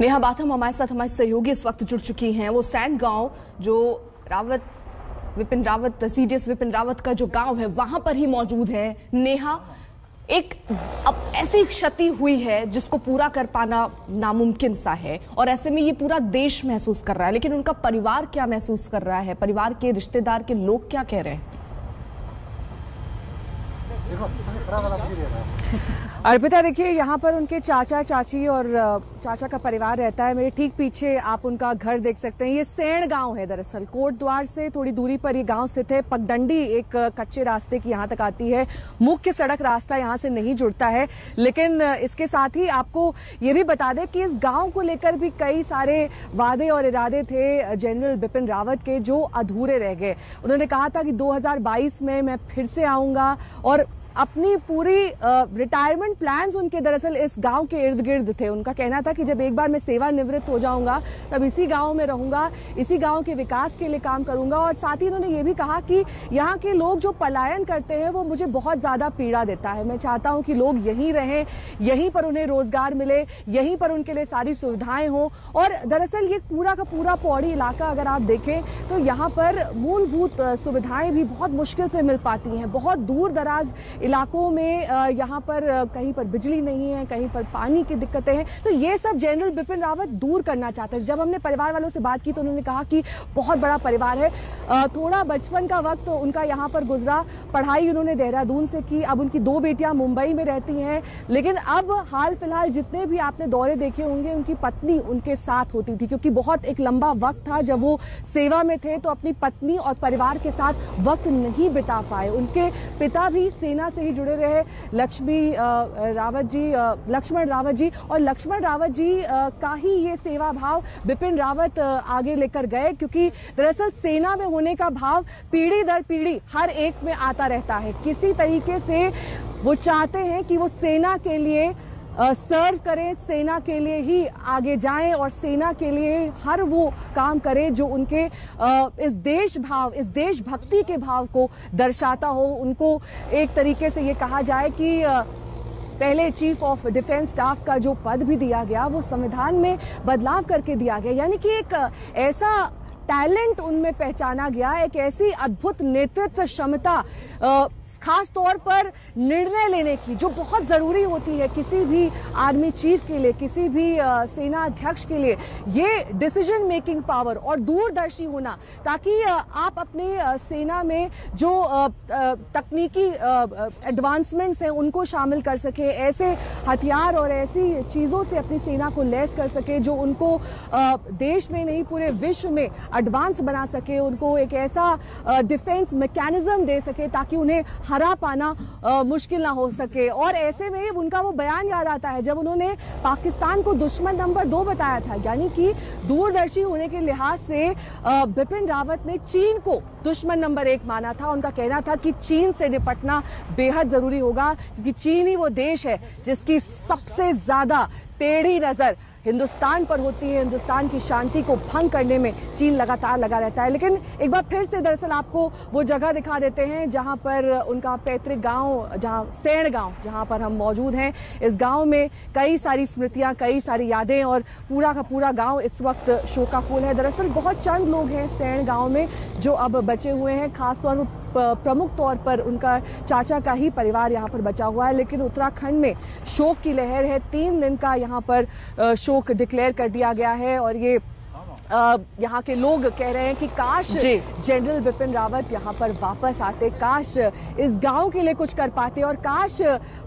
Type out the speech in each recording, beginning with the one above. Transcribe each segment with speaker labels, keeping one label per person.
Speaker 1: नेहा बाथम हमारे साथ हमारे सहयोगी इस वक्त जुड़ चुकी हैं। वो सैंड गाँव, जो रावत, विपिन रावत, सीडीएस विपिन रावत का जो गाँव है, वहाँ पर ही मौजूद है। नेहा, एक अब ऐसी क्षति हुई है जिसको पूरा कर पाना नामुमकिन सा है, और ऐसे में ये पूरा देश महसूस कर रहा है। लेकिन उनका परिवार क्या महसूस कर रहा है? परिवार के रिश्तेदार, के लोग क्या कह रहे हैं?
Speaker 2: अर्पिता, देखिए, यहाँ पर उनके चाचा, चाची और चाचा का परिवार रहता है। मेरे ठीक पीछे आप उनका घर देख सकते हैं। ये सेण गाँव है दरअसल। कोट द्वार से थोड़ी दूरी पर ये गाँव स्थित है। पगडंडी एक कच्चे रास्ते की यहाँ तक आती है। मुख्य सड़क रास्ता यहाँ से नहीं जुड़ता है। लेकिन इसके साथ ही आपको ये भी बता दें कि इस गाँव को लेकर भी कई सारे वादे और इरादे थे जनरल बिपिन रावत के, जो अधूरे रह गए। उन्होंने कहा था कि 2022 में मैं फिर से आऊँगा और अपनी पूरी रिटायरमेंट प्लान्स उनके दरअसल इस गाँव के इर्द गिर्द थे। उनका कहना था कि जब एक बार मैं सेवानिवृत्त हो जाऊँगा, तब इसी गाँव में रहूँगा, इसी गाँव के विकास के लिए काम करूँगा और साथ ही उन्होंने ये भी कहा कि यहाँ के लोग जो पलायन करते हैं, वो मुझे बहुत ज़्यादा पीड़ा देता है। मैं चाहता हूँ कि लोग यहीं रहें, यहीं पर उन्हें रोज़गार मिले, यहीं पर उनके लिए सारी सुविधाएँ हों। और दरअसल ये पूरा का पूरा पौड़ी इलाका अगर आप देखें तो यहाँ पर मूलभूत सुविधाएँ भी बहुत मुश्किल से मिल पाती हैं। बहुत दूर दराज इलाकों में यहाँ पर कहीं पर बिजली नहीं है, कहीं पर पानी की दिक्कतें हैं। तो ये सब जनरल बिपिन रावत दूर करना चाहते हैं। जब हमने परिवार वालों से बात की तो उन्होंने कहा कि बहुत बड़ा परिवार है। थोड़ा बचपन का वक्त उनका यहाँ पर गुजरा। पढ़ाई उन्होंने देहरादून से की। अब उनकी दो बेटियाँ मुंबई में रहती हैं। लेकिन अब हाल फ़िलहाल जितने भी आपने दौरे देखे होंगे, उनकी पत्नी उनके साथ होती थी। क्योंकि बहुत एक लंबा वक्त था। जब वो सेवा में थे तो अपनी पत्नी और परिवार के साथ वक्त नहीं बिता पाए। उनके पिता भी सेना से ही जुड़े रहे लक्ष्मी रावत जी लक्ष्मण रावत जी और लक्ष्मण रावत जी का ही ये सेवा भाव बिपिन रावत आगे लेकर गए क्योंकि दरअसल सेना में होने का भाव पीढ़ी दर पीढ़ी हर एक में आता रहता है। किसी तरीके से वो चाहते हैं कि वो सेना के लिए सर्व करें, सेना के लिए ही आगे जाएँ और सेना के लिए हर वो काम करें जो उनके इस देश भाव इस देशभक्ति के भाव को दर्शाता हो। उनको एक तरीके से ये कहा जाए कि पहले चीफ ऑफ़ डिफेंस स्टाफ का जो पद भी दिया गया, वो संविधान में बदलाव करके दिया गया। यानी कि एक, ऐसा टैलेंट उनमें पहचाना गया, एक ऐसी अद्भुत नेतृत्व क्षमता खास तौर पर निर्णय लेने की, जो बहुत ज़रूरी होती है किसी भी आर्मी चीफ के लिए, किसी भी सेना अध्यक्ष के लिए, ये डिसीज़न मेकिंग पावर और दूरदर्शी होना, ताकि आप अपने सेना में जो तकनीकी एडवांसमेंट्स हैं, उनको शामिल कर सके, ऐसे हथियार और ऐसी चीज़ों से अपनी सेना को लेस कर सके, जो उनको देश में नहीं, पूरे विश्व में एडवांस बना सके, उनको एक ऐसा डिफेंस मैकेनिज्म दे सके, ताकि उन्हें हरा पाना आ, मुश्किल ना हो सके। और ऐसे में उनका वो बयान याद आता है जब उन्होंने पाकिस्तान को दुश्मन नंबर दो बताया था यानी कि दूरदर्शी होने के लिहाज से बिपिन रावत ने चीन को दुश्मन नंबर एक माना था। उनका कहना था कि चीन से निपटना बेहद ज़रूरी होगा क्योंकि चीन ही वो देश है जिसकी सबसे ज़्यादा टेढ़ी नज़र हिंदुस्तान पर होती है। हिंदुस्तान की शांति को भंग करने में चीन लगातार लगा रहता है। लेकिन एक बार फिर से दरअसल आपको वो जगह दिखा देते हैं जहाँ पर उनका पैतृक गाँव, जहाँ सैण गाँव, जहाँ पर हम मौजूद हैं। इस गाँव में कई सारी स्मृतियाँ, कई सारी यादें और पूरा का पूरा गाँव इस वक्त शोकाकुल है। दरअसल बहुत चंद लोग हैं सैण गाँव में जो अब बचे हुए हैं। खासतौर पर प्रमुख तौर पर उनका चाचा का ही परिवार यहाँ पर बचा हुआ है। लेकिन उत्तराखंड में शोक की लहर है। तीन दिन का यहाँ पर शोक डिक्लेयर कर दिया गया है और ये यहाँ के लोग कह रहे हैं कि काश जनरल बिपिन रावत यहाँ पर वापस आते काश इस गाँव के लिए कुछ कर पाते और काश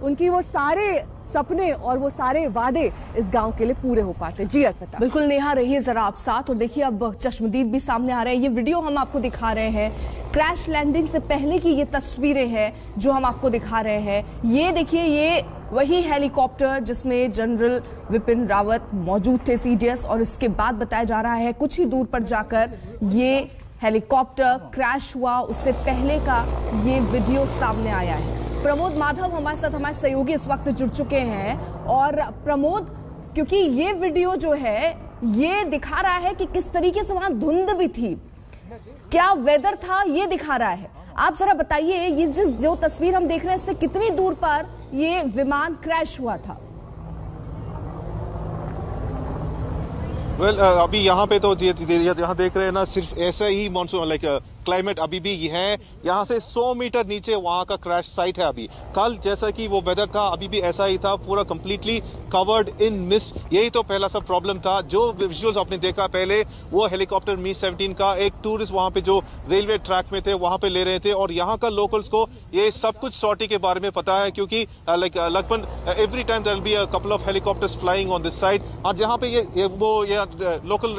Speaker 2: उनकी वो सारे सपने और वो सारे वादे इस गाँव के लिए पूरे हो पाते। जी अर्पिता
Speaker 1: बिल्कुल, नेहा रहिए जरा आप साथ और देखिए अब चश्मदीद भी सामने आ रहे हैं। ये वीडियो हम आपको दिखा रहे हैं। क्रैश लैंडिंग से पहले की ये तस्वीरें हैं जो हम आपको दिखा रहे हैं। ये देखिए, ये वही हेलीकॉप्टर जिसमें जनरल विपिन रावत मौजूद थे सीडीएस और इसके बाद बताया जा रहा है कुछ ही दूर पर जाकर ये हेलीकॉप्टर क्रैश हुआ। उससे पहले का ये वीडियो सामने आया है। प्रमोद माधव हमारे साथ हमारे सहयोगी इस वक्त जुड़ चुके हैं और प्रमोद क्योंकि ये वीडियो जो है ये दिखा रहा है कि किस तरीके से वहाँ धुंध भी थी। क्या वेदर था ये दिखा रहा है। आप जरा बताइए ये जिस जो तस्वीर हम देख रहे हैं इससे कितनी दूर पर ये विमान क्रैश हुआ था?
Speaker 3: वेल well, uh, अभी यहाँ पे तो यहाँ देख रहे हैं ना सिर्फ़ ऐसा ही मानसून लाइक क्लाइमेट अभी भी ये है। यहाँ से 100 मीटर नीचे वहाँ का क्रैश साइट है अभी। कल जैसा कि वो वेदर था अभी भी ऐसा ही था पूरा कंप्लीटली कवर्ड इन मिस्ट यही तो पहला सब प्रॉब्लम था। जो विजुअल्स आपने देखा पहले वो हेलीकॉप्टर मी 17 का एक टूरिस्ट वहाँ पे जो रेलवे ट्रैक में थे वहाँ पे ले रहे थे। और यहाँ का लोकल्स को ये सब कुछ सॉटी के बारे में पता है क्योंकि लाइक लगभग every time there be couple of helicopters flying on this side और जहाँ पे ये, ये वो ये लोकल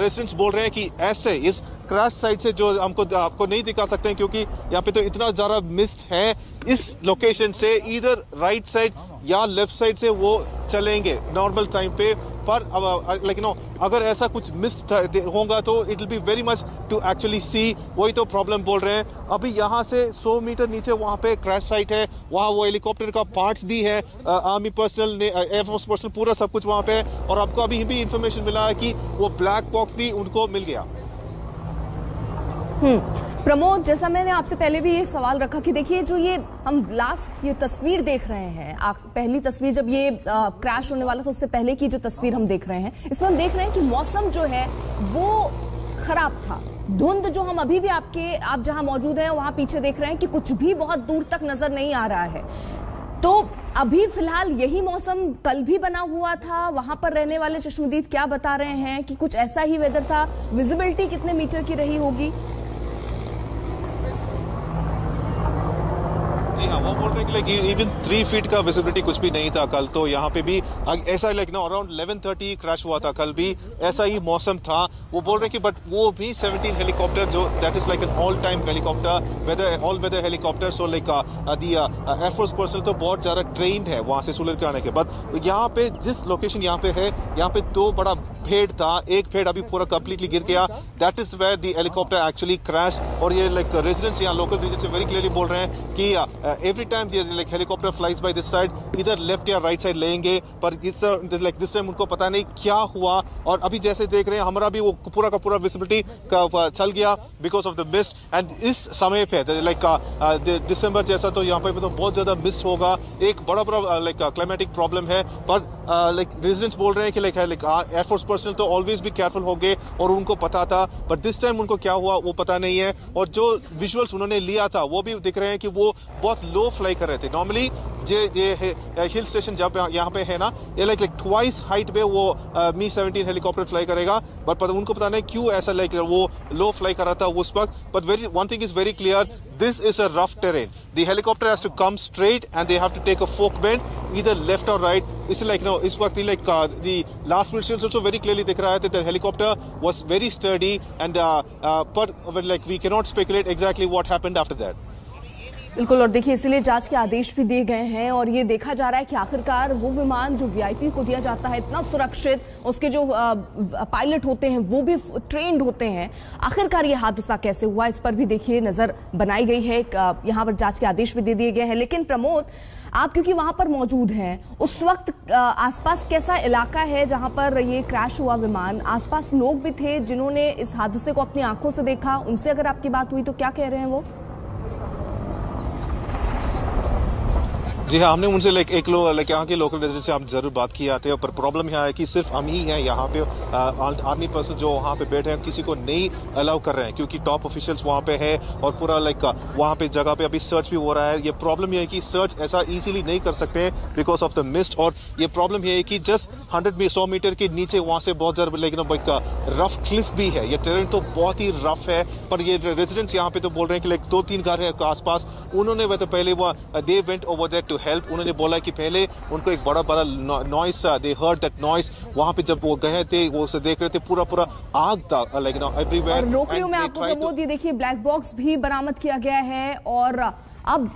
Speaker 3: रेसिडेंट्स बोल रहे हैं कि ऐसे इस क्रैश साइड से जो हमको, आपको नहीं दिखा सकते हैं क्योंकि यहाँ पे तो इतना ज़्यादा मिस्ट है इस लोकेशन से, इधर राइट साइड या लेफ़्ट साइड से वो चलेंगे नॉर्मल टाइम पे। पर लाइक नो अगर ऐसा कुछ मिस्ट होगा तो it will be very much to actually see वही तो प्रॉब्लम बोल रहे हैं। अभी यहाँ से 100 मीटर नीचे वहाँ पे क्रैश साइट है, वहाँ वो हेलीकॉप्टर का पार्ट्स भी है आर्मी पर्सनल ने एयरफोर्स पर्सनल पूरा सब कुछ वहाँ पे है। और आपको अभी भी इंफॉर्मेशन मिला है कि वो ब्लैक बॉक्स भी उनको मिल गया।
Speaker 1: प्रमोद, जैसा मैंने आपसे पहले भी ये सवाल रखा कि देखिए, जो ये हम लास्ट ये तस्वीर देख रहे हैं पहली तस्वीर जब ये क्रैश होने वाला था, उससे पहले की जो तस्वीर हम देख रहे हैं, इसमें हम देख रहे हैं कि मौसम जो है, वो खराब था। धुंध जो हम अभी भी आपके, आप जहाँ मौजूद हैं, वहाँ पीछे देख रहे हैं कि कुछ भी बहुत दूर तक नज़र नहीं आ रहा है। तो अभी फ़िलहाल यही मौसम कल भी बना हुआ था, वहाँ पर रहने वाले चश्मदीद क्या बता रहे हैं कि कुछ ऐसा ही वेदर था विजिबिलिटी कितने मीटर की रही होगी
Speaker 3: जी हाँ वो बोल रहे हैं कि लाइक इवन थ्री फीट का विजिबिलिटी कुछ भी नहीं था कल तो यहाँ पे भी ऐसा लाइक ना अराउंड इलेवन थर्टी क्रैश हुआ था कल भी, ऐसा ही मौसम था। वो बोल रहे हैं कि बट वो भी सेवनटीन हेलीकॉप्टर जो that is like an all time helicopter weather all weather helicopter so like the air force person तो बहुत ज़्यादा ट्रेंड है वहाँ से सुलर के आने के। बाद यहाँ पे, जिस लोकेशन यहाँ पे है, यहाँ पे दो बड़ा फेड था, एक फेड अभी पूरा कंप्लीटली गिर गया। That is where the helicopter actually crash और ये लाइक रेजिडेंट्स यहाँ लोकल से वेरी क्लियरली बोल रहे हैं कि every time like helicopter flies by this side इधर लेफ़्ट या राइट साइड लेंगे, पर लाइक दिस टाइम उनको पता नहीं क्या हुआ। और अभी जैसे देख रहे हैं, हमारा भी वो पूरा का पूरा विजिबिलिटी चल गया because of the mist and इस समय पे लाइक दिसंबर जैसा तो यहाँ पे तो बहुत ज़्यादा मिस्ट होगा। एक बड़ा बड़ा लाइक क्लाइमेटिक प्रॉब्लम है, पर लाइक रेजिडेंट्स बोल रहे हैं कि लाइक है लाइक एयरफोर्स पर्सनल तो ऑलवेज भी केयरफुल हो गए और उनको पता था बट दिस टाइम उनको क्या हुआ, वो पता नहीं है। और जो विजुअल्स उन्होंने लिया था, वो भी दिख रहे हैं कि वो बहुत लो फ्लाई कर रहे थे। नॉर्मली जे, ये हिल स्टेशन जब यहाँ पे है ना, ये लाइक लाइक ट्वाइस हाइट पे वो मी सेवनटीन हेलीकॉप्टर फ्लाई करेगा। बट पर उनको पता नहीं क्यों ऐसा लाइक वो लो फ्लाई कर रहा था उस वक्त। But very one thing is very clear this is a rough terrain the helicopter has to come straight and they have to take a fork bend either left or right. It's like you know, it's like uh, the last minute stills also very clearly they raha that the helicopter was very sturdy, and uh, uh, but like we cannot speculate exactly what happened after that.
Speaker 1: बिल्कुल, और देखिए, इसीलिए जाँच के आदेश भी दिए गए हैं और ये देखा जा रहा है कि आखिरकार वो विमान जो वीआईपी को दिया जाता है इतना सुरक्षित, उसके जो पायलट होते हैं, वो भी ट्रेंड होते हैं। आखिरकार ये हादसा कैसे हुआ, इस पर भी देखिए, नज़र बनाई गई है यहाँ पर जाँच के आदेश भी दे दिए गए हैं। लेकिन प्रमोद, आप क्योंकि वहाँ पर मौजूद हैं, उस वक्त आसपास कैसा इलाका है जहाँ पर ये क्रैश हुआ विमान? आसपास लोग भी थे जिन्होंने इस हादसे को अपनी आँखों से देखा, उनसे अगर आपकी बात हुई तो क्या कह रहे हैं वो?
Speaker 3: जी हाँ हमने उनसे लाइक एक लोग लाइक यहाँ के लोकल रेजिडेंट से हम ज़रूर बात किए आते हैं पर प्रॉब्लम यहाँ है कि सिर्फ़ हम ही हैं यहाँ पे आर्मी पर्सन जो वहाँ पे बैठे हैं, किसी को नहीं अलाउ कर रहे हैं, क्योंकि टॉप ऑफिशियल्स वहाँ पे है और पूरा लाइक वहाँ पे जगह पे अभी सर्च भी हो रहा है। ये प्रॉब्लम ये है कि सर्च ऐसा इजीली नहीं कर सकते बिकॉज़ ऑफ़ द मिस्ट और ये प्रॉब्लम ये है कि जस्ट हंड्रेड सौ मीटर के नीचे वहाँ से बहुत ज़्यादा लेकिन रफ क्लिफ भी है। ये ट्रेन तो बहुत ही रफ है, पर ये रेजिडेंट्स यहाँ पे तो बोल रहे हैं कि लाइक दो तीन घर है आसपास। उन्होंने वह तो पहले वो they went over that to help उन्होंने बोला कि पहले उनको एक बड़ा बड़ा noise they heard that noise वहाँ पे जब वो गए थे वो उसे देख रहे थे पूरा पूरा आग था लाइक नो एवरीवेयर
Speaker 1: रोकड़ियों में आपको प्रमोद ये देखिए ब्लैक बॉक्स भी बरामद किया गया है और अब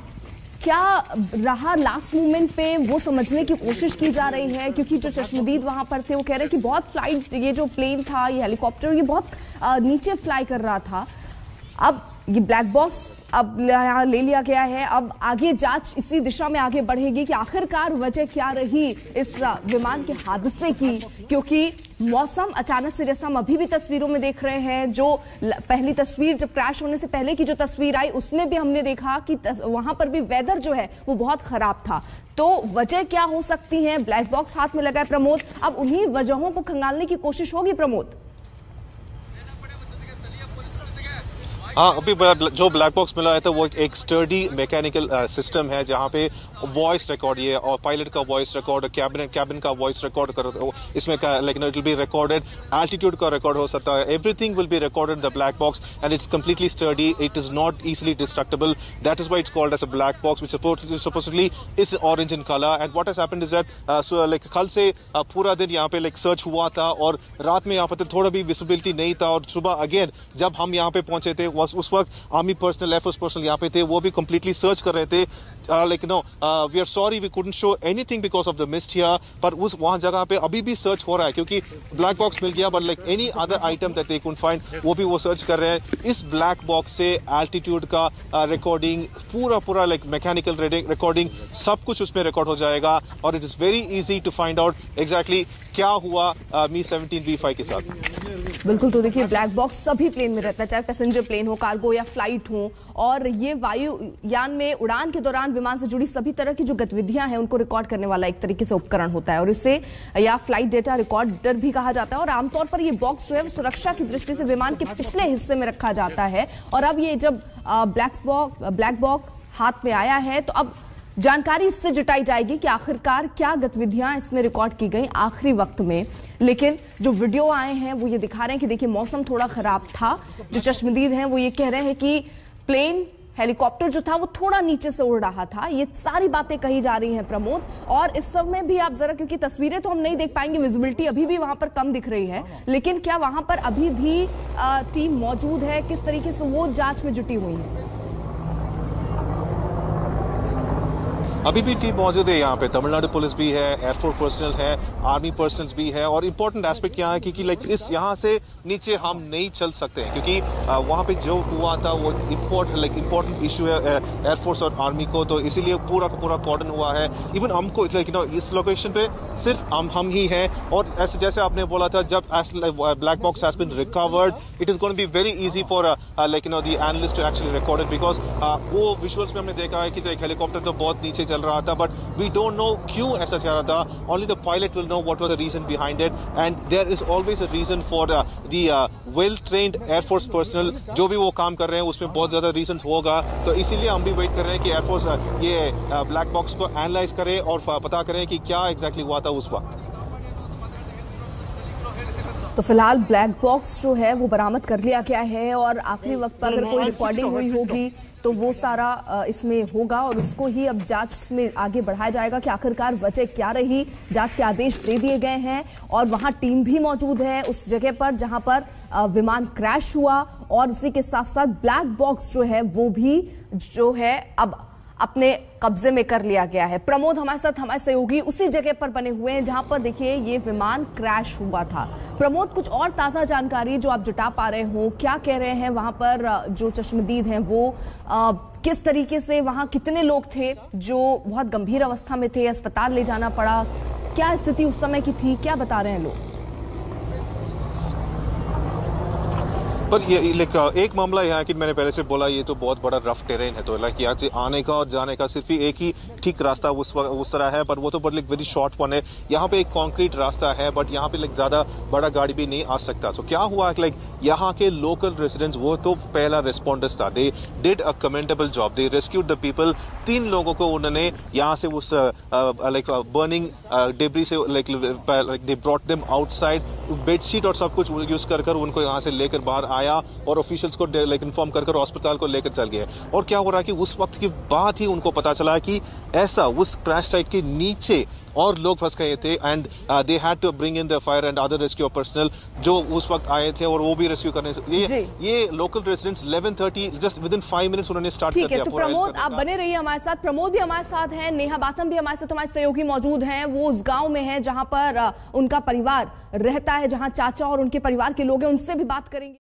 Speaker 1: क्या रहा लास्ट मोमेंट पे वो समझने की कोशिश की जा रही है क्योंकि जो चश्मदीद वहाँ पर थे वो कह रहे हैं कि बहुत फ़्लाइट ये जो प्लेन था ये हेलीकॉप्टर ये बहुत नीचे फ्लाई कर रहा था। अब ये ब्लैक बॉक्स अब यहाँ ले लिया गया है। अब आगे जाँच इसी दिशा में आगे बढ़ेगी कि आखिरकार वजह क्या रही इस विमान के हादसे की। क्योंकि मौसम अचानक से जैसा हम अभी भी तस्वीरों में देख रहे हैं, जो पहली तस्वीर जब क्रैश होने से पहले की जो तस्वीर आई, उसमें भी हमने देखा कि वहाँ पर भी वेदर जो है, वो बहुत खराब था। तो वजह क्या हो सकती है? ब्लैक बॉक्स हाथ में लगा है प्रमोद। अब उन्हीं वजहों को खंगालने की कोशिश होगी प्रमोद।
Speaker 3: हाँ अभी जो ब्लैक बॉक्स मिला है तो वो एक स्टर्डी मैकेनिकल सिस्टम है जहाँ पे वॉइस रिकॉर्ड ये और पायलट का वॉइस रिकॉर्ड कैबिन कैबिन का वॉइस रिकॉर्ड कर इसमें like it will be recorded altitude का रिकॉर्ड हो सकता है everything will be recorded the black box and it's completely sturdy it is not easily destructible that is why it's called as a black box which supposedly is orange in colour and what has happened is that like कल से uh, पूरा दिन यहाँ पे like search हुआ था और रात में यहाँ पर थोड़ा भी विजिबिलिटी नहीं था और सुबह अगेन जब हम यहाँ पे पहुँचे थे उस वक्त आर्मी पर्सनल एफर्स पर्सनल यहाँ पे थे वो भी कंप्लीटली सर्च कर रहे थे। Like no we are sorry we couldn't show anything because of the mist here पर उस वहाँ जगह पे अभी भी सर्च हो रहा है क्योंकि ब्लैक बॉक्स मिल गया but like any other item that they could find वो भी वो सर्च कर रहे हैं। इस ब्लैक बॉक्स से एल्टीट्यूड का रिकॉर्डिंग uh, पूरा पूरा लाइक मैकेनिकल रिकॉर्डिंग सब कुछ उसमें रिकॉर्ड हो जाएगा और it is very easy to find out exactly क्या हुआ मी सेवनटीन बी फाइव के साथ?
Speaker 1: बिल्कुल तो देखिए ब्लैक बॉक्स सभी प्लेन में रहता है, चाहे पैसेंजर प्लेन हो कार्गो या फ़्लाइट हो। और ये वायुयान में उड़ान के दौरान विमान से जुड़ी सभी तरह की जो गतिविधियाँ हैं, उनको रिकॉर्ड करने वाला एक तरीके से उपकरण होता है। और इसे, या फ़्लाइट डेटा रिकॉर्डर भी कहा जाता है। और आमतौर पर ये बॉक्स जो है सुरक्षा की दृष्टि से विमान के पिछले हिस्से में रखा जाता है। और अब ये जब ब्लैक बॉक्स ब्लैक बॉक्स हाथ में आया है तो अब जानकारी इससे जुटाई जाएगी कि आखिरकार क्या गतिविधियाँ इसमें रिकॉर्ड की गई आखिरी वक्त में। लेकिन जो वीडियो आए हैं, वो ये दिखा रहे हैं कि देखिए, मौसम थोड़ा खराब था। जो चश्मदीद हैं, वो ये कह रहे हैं कि प्लेन, हेलीकॉप्टर जो था, वो थोड़ा नीचे से उड़ रहा था। ये सारी बातें कही जा रही हैं प्रमोद। और इस समय भी आप जरा, क्योंकि तस्वीरें तो हम नहीं देख पाएँगे विजिबिलिटी अभी भी वहाँ पर कम दिख रही है। लेकिन क्या वहाँ पर अभी भी टीम मौजूद है? किस तरीके से वो जाँच में जुटी हुई है?
Speaker 3: अभी भी टीम मौजूद है यहाँ पे। तमिलनाडु पुलिस भी है एयरफोर्स पर्सनल है आर्मी पर्सनल भी है और इम्पोर्टेंट एस्पेक्ट क्या है क्योंकि लाइक इस यहाँ से नीचे हम नहीं चल सकते हैं क्योंकि वहाँ पे जो हुआ था वो इम्पोर्ट लाइक इम्पोर्टेंट इशू है एयरफोर्स और आर्मी को तो इसीलिए पूरा का पूरा कॉर्डन हुआ है। इवन हमको लाइक नो इस लोकेशन पे सिर्फ़ हम हम ही हैं और ऐसे जैसे आपने बोला था, जब black box has been recovered it is going be very easy for like no the analyst to actually record it because वो विजुअल्स में हमने देखा है कि तो हेलीकॉप्टर तो बहुत नीचे चल रहा था बट वी डोंट नो क्यों ऐसा चल रहा था। Only the pilot will know what was the reason behind it and there is always a reason for the well train air force personnel जो भी वो काम कर रहे हैं उसमें बहुत ज़्यादा रीजन होगा। तो इसीलिए हम भी वेट कर रहे हैं कि एयरफोर्स uh, ये ब्लैक uh, बॉक्स को एनालाइज करें और पता करें कि क्या एग्जैक्टली exactly हुआ था उस वक्त।
Speaker 1: तो फ़िलहाल ब्लैक बॉक्स जो है वो बरामद कर लिया गया है और आखिरी वक्त पर अगर कोई रिकॉर्डिंग हुई होगी तो वो सारा इसमें होगा और उसको ही अब जाँच में आगे बढ़ाया जाएगा कि आखिरकार वजह क्या रही। जाँच के आदेश दे दिए गए हैं और वहाँ टीम भी मौजूद है उस जगह पर जहाँ पर विमान क्रैश हुआ और उसी के साथ साथ ब्लैक बॉक्स जो है वो भी जो है अब अपने कब्जे में कर लिया गया है। प्रमोद हमारे साथ हमारे सहयोगी उसी जगह पर बने हुए हैं जहाँ पर देखिए ये विमान क्रैश हुआ था। प्रमोद कुछ और ताज़ा जानकारी जो आप जुटा पा रहे हो क्या कह रहे हैं वहाँ पर जो चश्मदीद हैं वो आ, किस तरीके से वहाँ कितने लोग थे जो बहुत गंभीर अवस्था में थे अस्पताल ले जाना पड़ा क्या स्थिति उस समय की थी क्या बता रहे हैं लोग?
Speaker 3: पर ये लाइक एक मामला यहाँ कि मैंने पहले से बोला, ये तो बहुत बड़ा रफ टेरेन है तो लाइक यहाँ से आने का और जाने का सिर्फ़ एक ही ठीक रास्ता उस उस तरह है, पर वो तो लाइक वेरी शॉर्ट वन है। यहाँ पे एक कॉन्क्रीट रास्ता है बट यहाँ पे लाइक ज़्यादा बड़ा गाड़ी भी नहीं आ सकता। तो क्या हुआ लाइक यहाँ के लोकल रेसिडेंट्स वो तो पहला रिस्पॉन्डर्स था। They did a commendable job they rescued the people तीन लोगों को उन्होंने यहाँ से उस लाइक बर्निंग डेबरी से like they brought them outside bedsheet और सब कुछ यूज़ कर उनको यहाँ से लेकर बाहर आया और ऑफिशियल्स को लाइक इन्फॉर्म कर अस्पताल को लेकर चल गए। और क्या हो रहा है कि उस वक्त के बाद ही उनको पता चला कि ऐसा उस क्रैश साइट के नीचे और लोग फंस गए थे and they had to bring in the fire and other rescue personnel जो उस वक्त आए थे और वो भी रेस्क्यू करने ये ये local residents 11:30 just within 5 minutes उन्होंने स्टार्ट कर दिया
Speaker 1: तो प्रमोद आप बने रहिए हमारे साथ। प्रमोद भी हमारे साथ हैं नेहा बातम भी हमारे साथ हमारे सहयोगी मौजूद हैं। वो उस गाँव में है जहाँ पर uh, उनका परिवार रहता है जहाँ चाचा और उनके परिवार के लोग हैं उनसे भी बात करेंगे।